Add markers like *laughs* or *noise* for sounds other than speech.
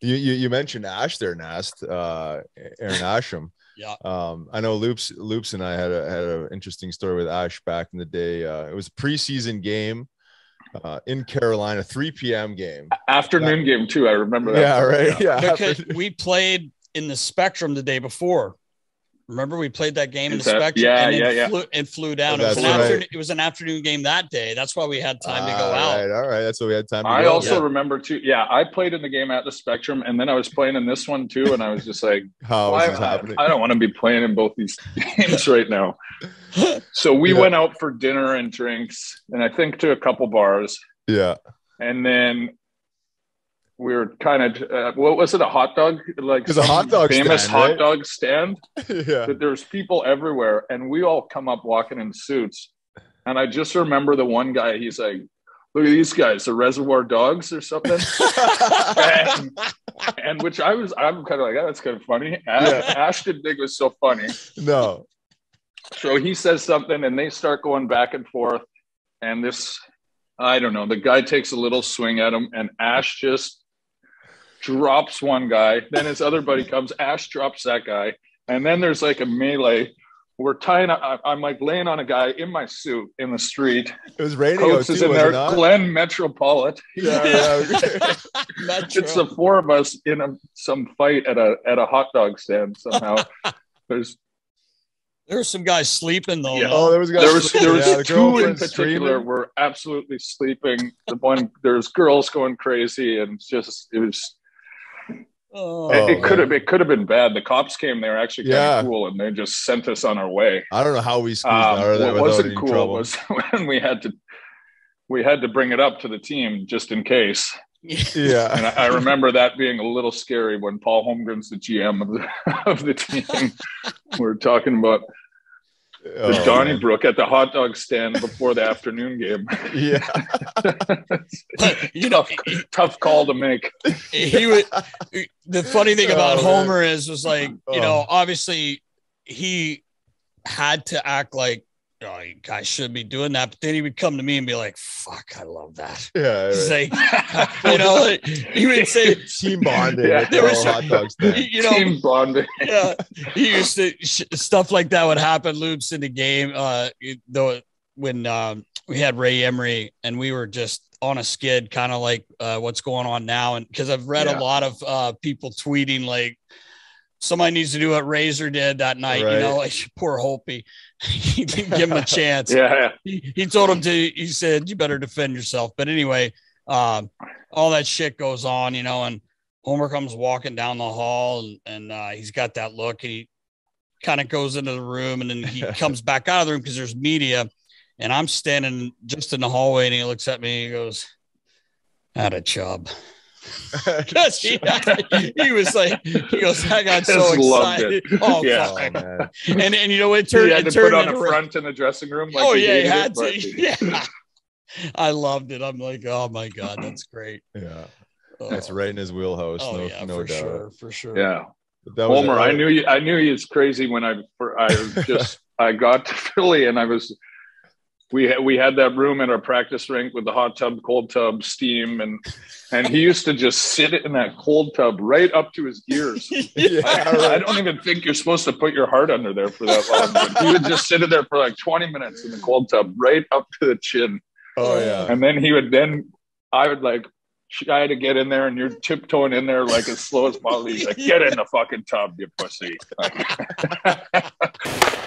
You, you, you mentioned Ash there, Nast, uh, Arron Asham. *laughs* Yeah. Um, I know Loops Loops and I had a had an interesting story with Ash back in the day. Uh, it was a preseason game uh, in Carolina, 3 p.m. game. Afternoon game too. I remember that. Yeah, right. *laughs* Yeah. Because we played in the Spectrum the day before. Remember, we played that game in the that- Spectrum, yeah, and then yeah, yeah. flew and flew down. Oh, it was an right. afternoon. It was an afternoon game that day. That's why we had time to go All out. right, all right. That's what we had time to I go. also Yeah. remember too. Yeah, I played in the game at the Spectrum, and then I was playing in this one too, and I was just like, *laughs* How Why- is this happening? I don't want to be playing in both these *laughs* games right now. *laughs* So we Yeah. went out for dinner and drinks, and I think to a couple bars, yeah. and then we were kind of uh, what was it? A hot dog, like a hot dog famous stand, hot right? dog stand. *laughs* yeah. That there's people everywhere, and we all come up walking in suits. And I just remember the one guy. He's like, "Look at these guys, the Reservoir Dogs or something." *laughs* and, and which I was, I'm kind of like, oh, that's kind of funny. Yeah. Ash didn't think it was so funny. no. So he says something, and they start going back and forth. And this, I don't know, the guy takes a little swing at him, and Ash just drops one guy. Then his other buddy comes, Ash drops that guy. And then there's like a melee. We're tying, I- I'm like laying on a guy in my suit in the street. It was raining. Coates out is in there, it not? Glen Metropolit. *laughs* Yeah, yeah. Metro. *laughs* It's the four of us in a, some fight at a at a hot dog stand somehow. *laughs* There's there were some guys sleeping though. Yeah. Oh, there was guys there was there was yeah, the two in particular screaming. were absolutely sleeping. The one there's girls going crazy and it's just it was Oh, it, it could have it could have been bad. The cops came there actually kind Yeah. of cool and they just sent us on our way. I don't know how we squeezed Um, out of there what wasn't cool trouble. was *laughs* when we had to we had to bring it up to the team just in case. yeah. And I, I remember that being a little scary when Paul Holmgren's the GM of the *laughs* of the team. *laughs* we are talking about the Oh, man. Donnybrook at the hot dog stand before the *laughs* afternoon game. Yeah. you *laughs* know, tough, tough call to make. he would. The funny thing about Oh, man. Homer is, was like, you Oh. know, obviously he had to act like, oh, you guys should be doing that. But then he would come to me and be like, "Fuck, I love that." Yeah. Right. like, *laughs* you know, like, he would say, *laughs* Team bonding. Yeah. There was hot dog stand. *laughs* you know, Team bonding. yeah, he used to sh- stuff like that would happen. Loops in the game, uh, it- though when um, we had Ray Emery and we were just on a skid, kind of like uh, what's going on now. And because I've read Yeah. a lot of uh, people tweeting like somebody needs to do what Razor did that night. You know, like *laughs* poor Holtby. *laughs* he didn't give him a chance Yeah, he, he told him to he said you better defend yourself but anyway um all that shit goes on you know and homer comes walking down the hall and, and uh, he's got that look and he kind of goes into the room and then he *laughs* comes back out of the room because there's media and i'm standing just in the hallway and he looks at me and he goes at a chub *laughs* because he, *laughs* *laughs* he was like he goes i got so Just loved excited oh Yeah. Oh, man. and and you know it he turned had it to turned put on a front in the dressing room. Like oh he yeah, he had it, but- to. Yeah, I loved it. I'm like, oh my god, that's great. Yeah. Oh, That's right in his wheelhouse. Oh no, yeah, no for doubt. sure, for sure. Yeah, But that was Homer. a- I knew you. I knew he was crazy when I. For, I just. I got to Philly and I was. We had, we had that room in our practice rink with the hot tub, cold tub, steam, and and he used to just sit in that cold tub right up to his ears. *laughs* Yeah, *laughs* I, I don't even think you're supposed to put your heart under there for that long. But he would just sit in there for like 20 minutes in the cold tub, right up to the chin. Oh yeah. And then he would then I would like try to get in there and you're tiptoeing in there like as slow as possible. He's like, get in the fucking tub, you pussy. Like, *laughs*